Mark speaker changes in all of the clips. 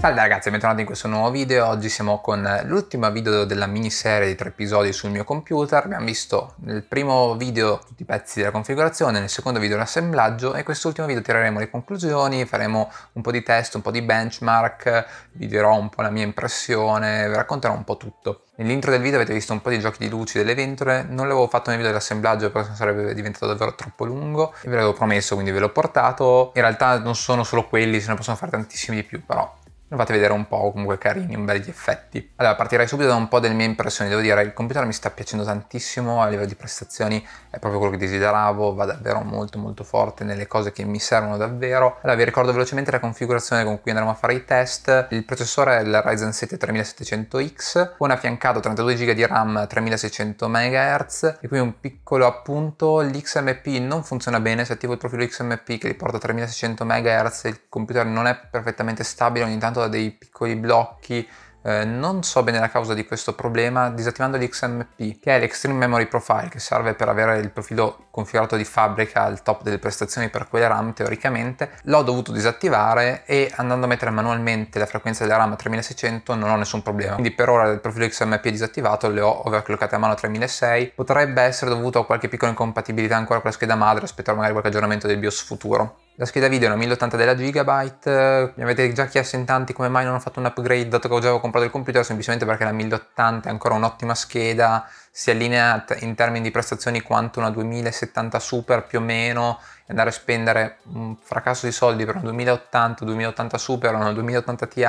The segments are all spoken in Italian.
Speaker 1: Salve ragazzi, bentornati in questo nuovo video. Oggi siamo con l'ultimo video della miniserie di tre episodi sul mio computer. Abbiamo visto nel primo video tutti i pezzi della configurazione, nel secondo video l'assemblaggio e in quest'ultimo video tireremo le conclusioni, faremo un po' di test, un po' di benchmark, vi dirò un po' la mia impressione, vi racconterò un po' tutto. Nell'intro del video avete visto un po' di giochi di luci delle ventole, non l'avevo fatto nel video dell'assemblaggio perché sarebbe diventato davvero troppo lungo e ve l'avevo promesso quindi ve l'ho portato. In realtà non sono solo quelli, se ne possono fare tantissimi di più, però lo fate vedere un po' comunque carini, un bel di effetti. Allora, partirei subito da un po' delle mie impressioni. Devo dire, il computer mi sta piacendo tantissimo, a livello di prestazioni è proprio quello che desideravo, va davvero molto molto forte nelle cose che mi servono davvero. Allora, vi ricordo velocemente la configurazione con cui andremo a fare i test. Il processore è il Ryzen 7 3700X, con affiancato 32 GB di RAM 3600 MHz e qui un piccolo appunto, l'XMP non funziona bene, se attivo il profilo XMP che li porta a 3600 MHz il computer non è perfettamente stabile, ogni tanto da dei piccoli blocchi, eh, non so bene la causa di questo problema, disattivando l'XMP, che è l'Extreme Memory Profile, che serve per avere il profilo configurato di fabbrica al top delle prestazioni per quelle RAM teoricamente, l'ho dovuto disattivare e andando a mettere manualmente la frequenza della RAM a 3600 non ho nessun problema. Quindi per ora il profilo XMP è disattivato, le ho overclockate a mano a 3600, potrebbe essere dovuto a qualche piccola incompatibilità ancora con la scheda madre, aspetterò magari qualche aggiornamento del BIOS futuro. La scheda video è una 1080 della Gigabyte, mi avete già chiesto in tanti come mai non ho fatto un upgrade dato che ho già comprato il computer, semplicemente perché la 1080 è ancora un'ottima scheda, si allinea in termini di prestazioni quanto una 2070 Super più o meno, e andare a spendere un fracasso di soldi per una 2080, 2080 Super o una 2080 Ti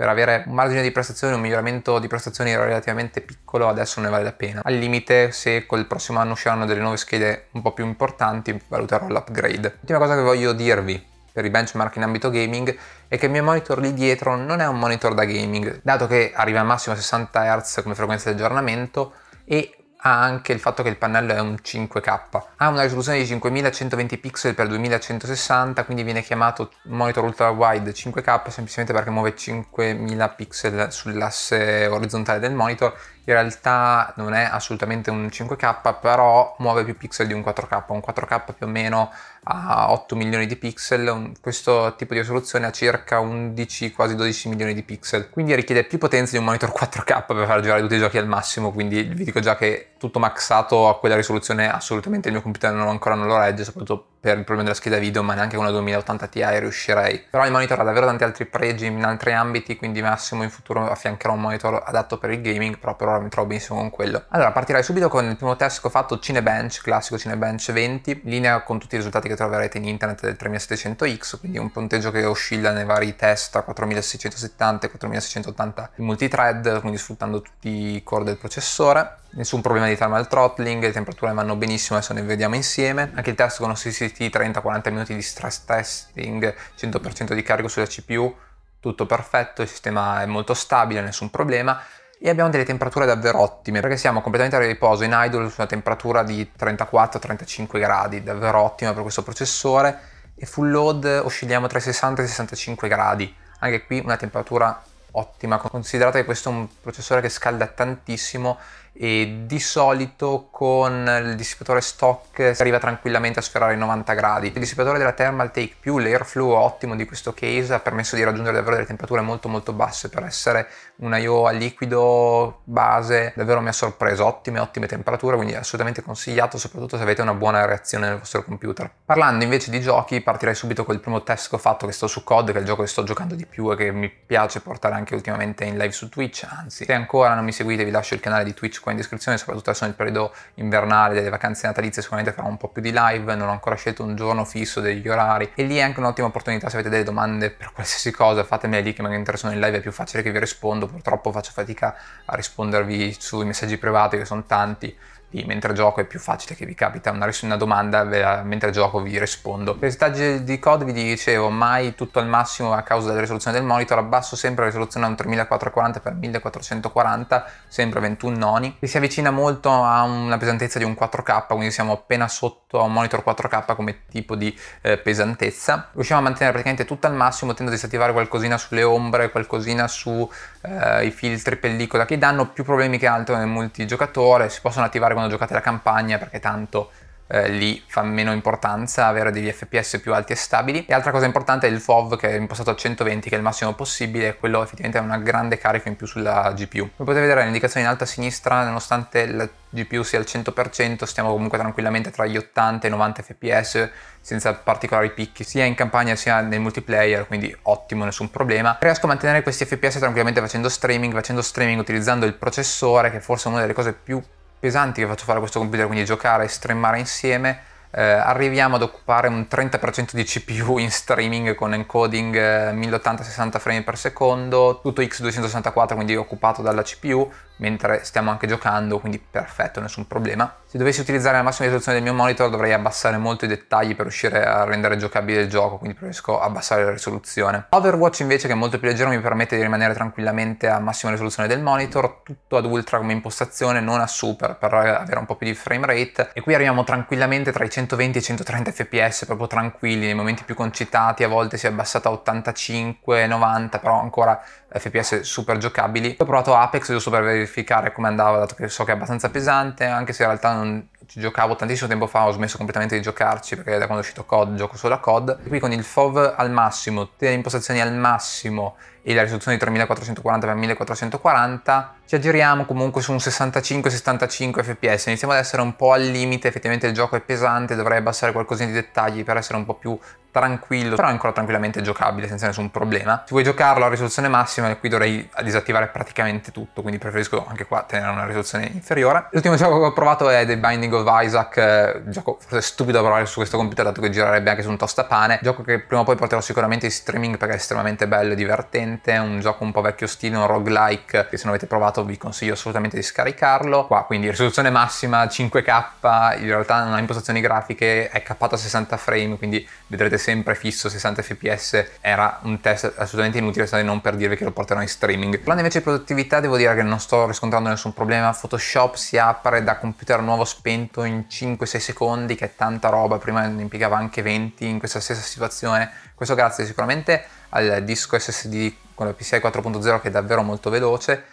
Speaker 1: per avere un margine di prestazione, un miglioramento di prestazioni relativamente piccolo, adesso ne vale la pena. Al limite, se col prossimo anno usciranno delle nuove schede un po' più importanti, valuterò l'upgrade. L'ultima cosa che voglio dirvi per i benchmark in ambito gaming è che il mio monitor lì dietro non è un monitor da gaming, dato che arriva al massimo a 60 Hz come frequenza di aggiornamento e ha anche il fatto che il pannello è un 5K. Ha una risoluzione di 5120 pixel per 2160, quindi viene chiamato monitor ultra wide 5K semplicemente perché muove 5000 pixel sull'asse orizzontale del monitor. In realtà non è assolutamente un 5K, però muove più pixel di un 4K, un 4K più o meno a 8 milioni di pixel, questo tipo di risoluzione ha circa 11, quasi 12 milioni di pixel, quindi richiede più potenza di un monitor 4K per far girare tutti i giochi al massimo, quindi vi dico già che tutto maxato a quella risoluzione assolutamente il mio computer non, ancora non lo regge, soprattutto per il problema della scheda video, ma neanche con una 2080 Ti riuscirei. Però il monitor ha davvero tanti altri pregi in altri ambiti, quindi massimo in futuro affiancherò un monitor adatto per il gaming, però per ora mi trovo benissimo con quello. Allora, partirei subito con il primo test che ho fatto Cinebench, classico Cinebench 20, in linea con tutti i risultati che troverete in internet del 3700X, quindi un punteggio che oscilla nei vari test tra 4670 e 4680 in multithread, quindi sfruttando tutti i core del processore. Nessun problema di thermal throttling, le temperature vanno benissimo, adesso ne vediamo insieme. Anche il test con OCCT 30-40 minuti di stress testing, 100% di carico sulla CPU, tutto perfetto, il sistema è molto stabile, nessun problema e abbiamo delle temperature davvero ottime perché siamo completamente a riposo in idle su una temperatura di 34-35 gradi, davvero ottima per questo processore e full load oscilliamo tra i 60 e i 65 gradi, anche qui una temperatura ottima, considerate che questo è un processore che scalda tantissimo e di solito con il dissipatore stock si arriva tranquillamente a sferrare i 90 gradi. Il dissipatore della Thermal Take più l'airflow ottimo di questo case ha permesso di raggiungere davvero delle temperature molto molto basse per essere un I.O. a liquido base, davvero mi ha sorpreso, ottime ottime temperature, quindi assolutamente consigliato soprattutto se avete una buona reazione nel vostro computer. Parlando invece di giochi, partirei subito col primo test che ho fatto che sto su COD, che è il gioco che sto giocando di più e che mi piace portare anche ultimamente in live su Twitch, anzi se ancora non mi seguite vi lascio il canale di Twitch qua in descrizione, soprattutto adesso nel periodo invernale delle vacanze natalizie sicuramente farò un po' più di live, non ho ancora scelto un giorno fisso degli orari. E lì è anche un'ottima opportunità se avete delle domande per qualsiasi cosa, fatemele lì che magari interessano in live, è più facile che vi rispondo, purtroppo faccio fatica a rispondervi sui messaggi privati che sono tanti, mentre gioco è più facile che vi capita una, una domanda mentre gioco vi rispondo. Per i settaggi di code vi dicevo mai tutto al massimo a causa della risoluzione del monitor, abbasso sempre la risoluzione a un 3440x1440, sempre 21 noni, che si avvicina molto a una pesantezza di un 4K, quindi siamo appena sotto a un monitor 4K come tipo di eh, pesantezza. Riusciamo a mantenere praticamente tutto al massimo, tendo a disattivare qualcosina sulle ombre, qualcosina sui eh, filtri pellicola che danno più problemi che altro nel multigiocatore, si possono attivare quando giocate la campagna perché tanto eh, lì fa meno importanza avere degli fps più alti e stabili. E altra cosa importante è il FOV che è impostato a 120 che è il massimo possibile e quello effettivamente è una grande carica in più sulla GPU come potete vedere l'indicazione in alto a sinistra nonostante la GPU sia al 100% stiamo comunque tranquillamente tra gli 80 e i 90 fps senza particolari picchi sia in campagna sia nel multiplayer quindi ottimo nessun problema. Riesco a mantenere questi fps tranquillamente facendo streaming facendo streaming utilizzando il processore che forse è una delle cose più pesanti che faccio fare a questo computer, quindi giocare e streamare insieme, eh, arriviamo ad occupare un 30% di CPU in streaming con encoding eh, 1080-60 frame per secondo, tutto x264 quindi occupato dalla CPU, mentre stiamo anche giocando, quindi perfetto, nessun problema. Se dovessi utilizzare la massima risoluzione del mio monitor dovrei abbassare molto i dettagli per riuscire a rendere giocabile il gioco, quindi preferisco abbassare la risoluzione. Overwatch invece che è molto più leggero mi permette di rimanere tranquillamente a massima risoluzione del monitor, tutto ad ultra come impostazione, non a super per avere un po' più di frame rate e qui arriviamo tranquillamente tra i 120 e i 130 fps, proprio tranquilli, nei momenti più concitati a volte si è abbassata a 85, 90, però ancora fps super giocabili. Ho provato Apex giusto per verificare come andava, dato che so che è abbastanza pesante, anche se in realtà non ci giocavo tantissimo tempo fa, ho smesso completamente di giocarci perché da quando è uscito COD gioco solo a COD. Qui con il FOV al massimo, tutte le impostazioni al massimo e la risoluzione di 3440x1440 ci aggiriamo comunque su un 65-75 fps iniziamo ad essere un po' al limite effettivamente il gioco è pesante dovrei abbassare qualcosina di dettagli per essere un po' più tranquillo però è ancora tranquillamente giocabile senza nessun problema. Se vuoi giocarlo a risoluzione massima qui dovrei disattivare praticamente tutto quindi preferisco anche qua tenere una risoluzione inferiore. L'ultimo gioco che ho provato è The Binding of Isaac eh, gioco forse stupido da provare su questo computer dato che girerebbe anche su un tostapane. Gioco che prima o poi porterò sicuramente in streaming perché è estremamente bello e divertente è un gioco un po' vecchio stile, un roguelike che se non avete provato vi consiglio assolutamente di scaricarlo. Qua quindi risoluzione massima 5K, in realtà non ha impostazioni grafiche, è cappato a 60 frame, quindi vedrete sempre fisso 60 fps. Era un test assolutamente inutile, se non per dirvi che lo porterò in streaming. Parlando invece di produttività devo dire che non sto riscontrando nessun problema, Photoshop si apre da computer nuovo spento in 5-6 secondi, che è tanta roba, prima ne impiegava anche 20 in questa stessa situazione. Questo grazie sicuramente al disco SSD con la PCI 4.0 che è davvero molto veloce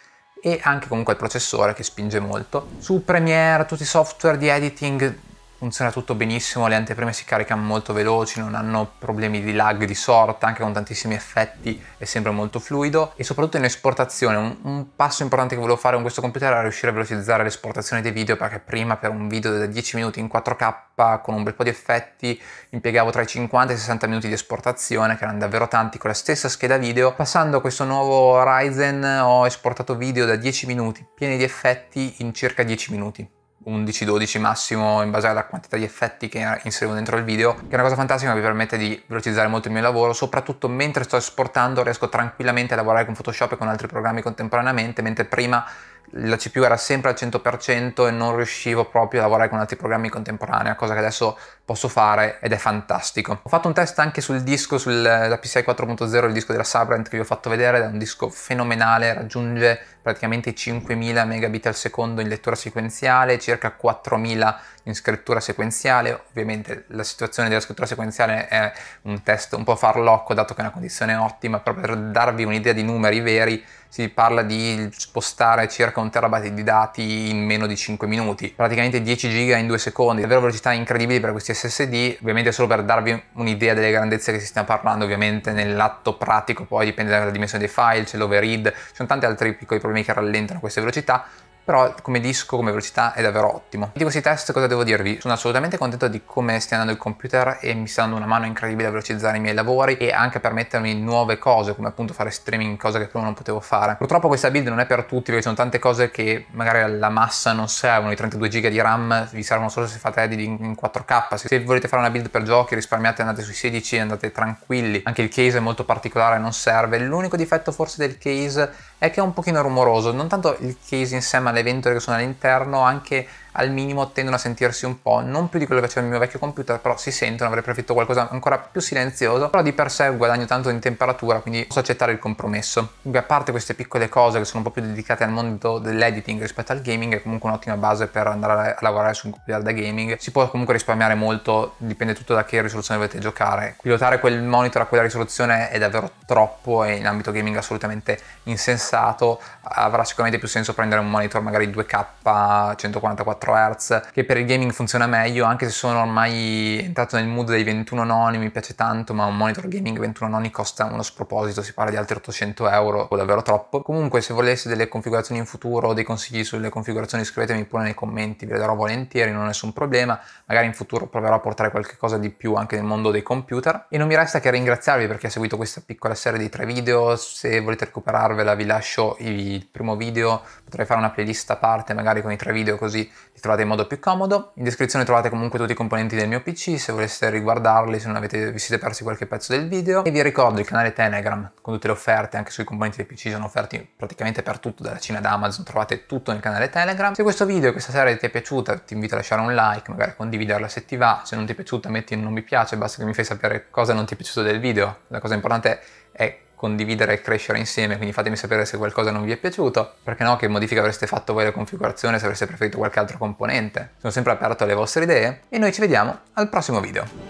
Speaker 1: e anche comunque al processore che spinge molto. Su Premiere, tutti i software di editing funziona tutto benissimo, le anteprime si caricano molto veloci, non hanno problemi di lag di sorta, anche con tantissimi effetti è sempre molto fluido e soprattutto in esportazione. Un, un, passo importante che volevo fare con questo computer era riuscire a velocizzare l'esportazione dei video perché prima per un video da 10 minuti in 4K con un bel po' di effetti impiegavo tra i 50 e i 60 minuti di esportazione che erano davvero tanti con la stessa scheda video. Passando a questo nuovo Ryzen ho esportato video da 10 minuti pieni di effetti in circa 10 minuti 11-12 massimo in base alla quantità di effetti che inserivo dentro il video, che è una cosa fantastica mi permette di velocizzare molto il mio lavoro, soprattutto mentre sto esportando riesco tranquillamente a lavorare con Photoshop e con altri programmi contemporaneamente, mentre prima la CPU era sempre al 100% e non riuscivo proprio a lavorare con altri programmi contemporanei, cosa che adesso posso fare ed è fantastico. Ho fatto un test anche sul disco, sulla PCI 4.0, il disco della Sabrent che vi ho fatto vedere, è un disco fenomenale, raggiunge praticamente i 5000 megabit al secondo in lettura sequenziale, circa 4000 in scrittura sequenziale. Ovviamente la situazione della scrittura sequenziale è un test un po' farlocco dato che è una condizione ottima, proprio per darvi un'idea di numeri veri si parla di spostare circa un terabyte di dati in meno di 5 minuti, praticamente 10 giga in 2 secondi, davvero velocità incredibili per questi SSD, ovviamente solo per darvi un'idea delle grandezze che si sta parlando, ovviamente nell'atto pratico poi dipende dalla dimensione dei file, c'è l'overread, ci sono tanti altri piccoli problemi che rallentano queste velocità, però come disco, come velocità è davvero ottimo. Di questi test cosa devo dirvi? Sono assolutamente contento di come stia andando il computer e mi sta dando una mano incredibile a velocizzare i miei lavori e anche a permettermi nuove cose, come appunto fare streaming, cose che prima non potevo fare. Purtroppo questa build non è per tutti perché ci sono tante cose che magari alla massa non servono, i 32 GB di RAM vi servono solo se fate editing in 4K, se volete fare una build per giochi risparmiate andate sui 16, andate tranquilli, anche il case è molto particolare, non serve, l'unico difetto forse del case è che è un pochino rumoroso, non tanto il case in sé ma le ventole che sono all'interno, anche al minimo tendono a sentirsi un po' non più di quello che faceva il mio vecchio computer, però si sentono, avrei preferito qualcosa ancora più silenzioso, però di per sé guadagno tanto in temperatura, quindi posso accettare il compromesso. Quindi a parte queste piccole cose che sono un po' più dedicate al mondo dell'editing rispetto al gaming, è comunque un'ottima base per andare a lavorare su un computer da gaming. Si può comunque risparmiare molto, dipende tutto da che risoluzione volete giocare. Pilotare quel monitor a quella risoluzione è davvero troppo e in ambito gaming assolutamente insensato. Avrà sicuramente più senso prendere un monitor magari 2K 144 Hz che per il gaming funziona meglio, anche se sono ormai entrato nel mood dei 21 noni, mi piace tanto, ma un monitor gaming 21 noni costa uno sproposito, si parla di altri 800 euro o davvero troppo. Comunque se voleste delle configurazioni in futuro dei consigli sulle configurazioni scrivetemi pure nei commenti, vi le darò volentieri, non è nessun problema. Magari in futuro proverò a portare qualche cosa di più anche nel mondo dei computer. E non mi resta che ringraziarvi perché ha seguito questa piccola serie di tre video. Se volete recuperarvela vi lascio il primo video, potrei fare una playlist a parte magari con i tre video così li trovate in modo più comodo. In descrizione trovate comunque tutti i componenti del mio PC se voleste riguardarli, se non avete, vi siete persi qualche pezzo del video. E vi ricordo il canale Telegram con tutte le offerte anche sui componenti del PC, sono offerti praticamente per tutto dalla Cina ad Amazon, trovate tutto nel canale Telegram. Se questo video, questa serie ti è piaciuta ti invito a lasciare un like, magari condividerla se ti va, se non ti è piaciuta metti un non mi piace, basta che mi fai sapere cosa non ti è piaciuto del video. La cosa importante è condividere e crescere insieme, quindi fatemi sapere se qualcosa non vi è piaciuto, perché no che modifica avreste fatto voi la configurazione, se avreste preferito qualche altro componente. Sono sempre aperto alle vostre idee e noi ci vediamo al prossimo video.